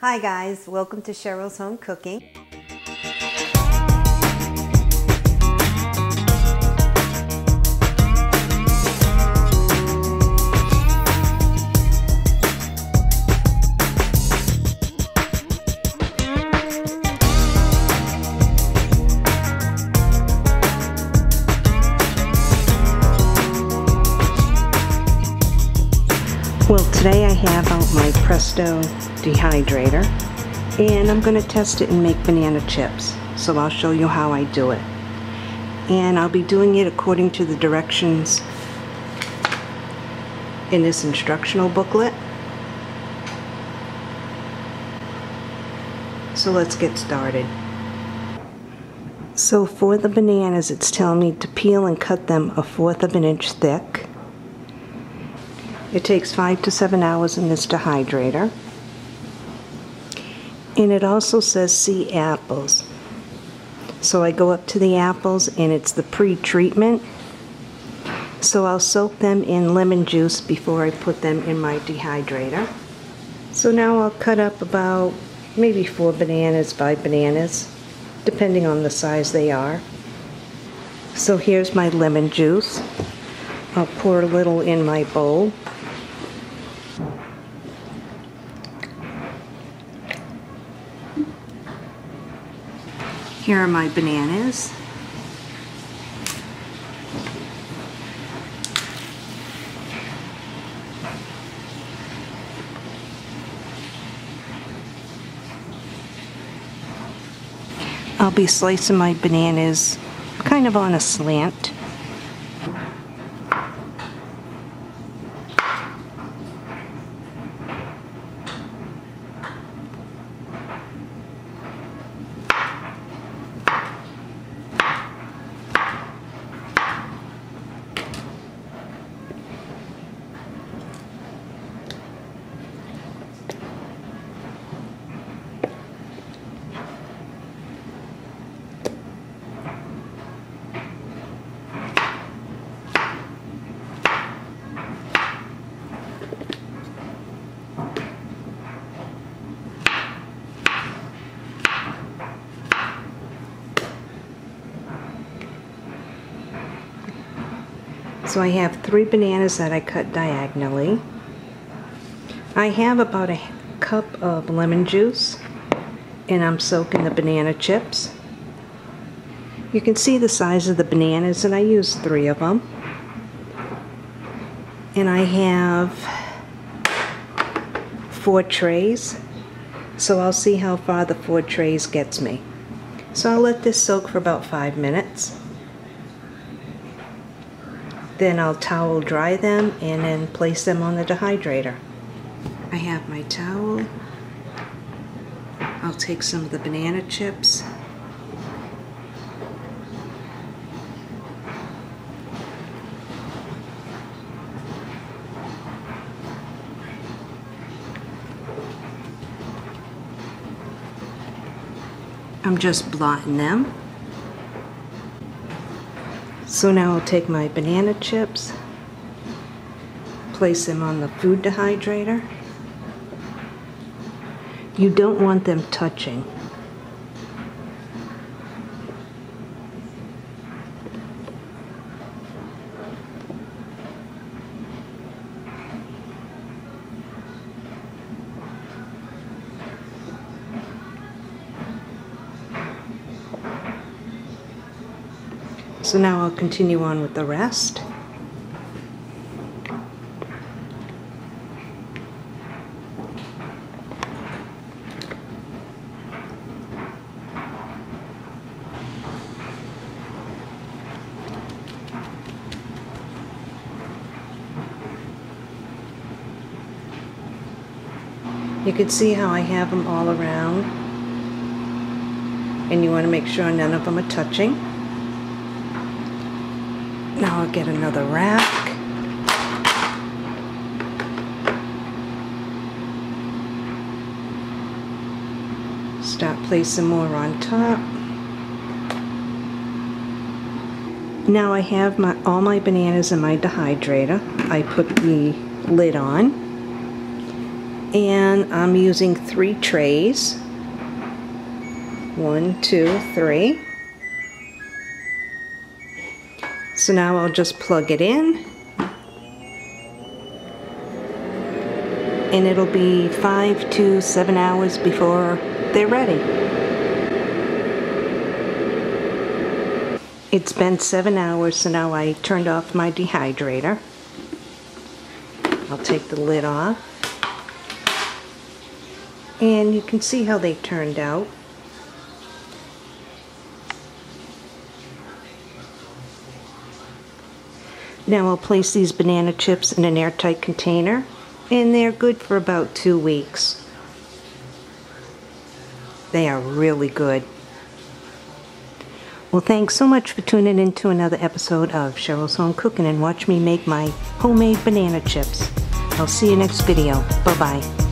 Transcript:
Hi guys, welcome to Cheryl's Home Cooking. Well, today I have out my Presto dehydrator and I'm going to test it and make banana chips. So I'll show you how I do it. And I'll be doing it according to the directions in this instructional booklet. So let's get started. So for the bananas, it's telling me to peel and cut them a fourth of an inch thick. It takes five to seven hours in this dehydrator. And it also says see apples. So I go up to the apples and it's the pre-treatment. So I'll soak them in lemon juice before I put them in my dehydrator. So now I'll cut up about maybe four bananas, five bananas, depending on the size they are. So here's my lemon juice. I'll pour a little in my bowl. Here are my bananas. I'll be slicing my bananas kind of on a slant. So I have three bananas that I cut diagonally. I have about a cup of lemon juice and I'm soaking the banana chips. You can see the size of the bananas and I use three of them. And I have four trays. So I'll see how far the four trays gets me. So I'll let this soak for about five minutes. Then I'll towel dry them and then place them on the dehydrator. I have my towel. I'll take some of the banana chips. I'm just blotting them. So now I'll take my banana chips, place them on the food dehydrator. You don't want them touching. So now I'll continue on with the rest. You can see how I have them all around and you want to make sure none of them are touching. Now I'll get another rack. Start placing more on top. Now I have my all my bananas in my dehydrator. I put the lid on And I'm using three trays. One, two, three. So now I'll just plug it in. And it'll be five to seven hours before they're ready. It's been seven hours, so now I turned off my dehydrator. I'll take the lid off. And you can see how they turned out. Now I'll place these banana chips in an airtight container and they're good for about two weeks. They are really good. Well, thanks so much for tuning in to another episode of Cheryl's Home Cooking and watch me make my homemade banana chips. I'll see you next video. Bye-bye.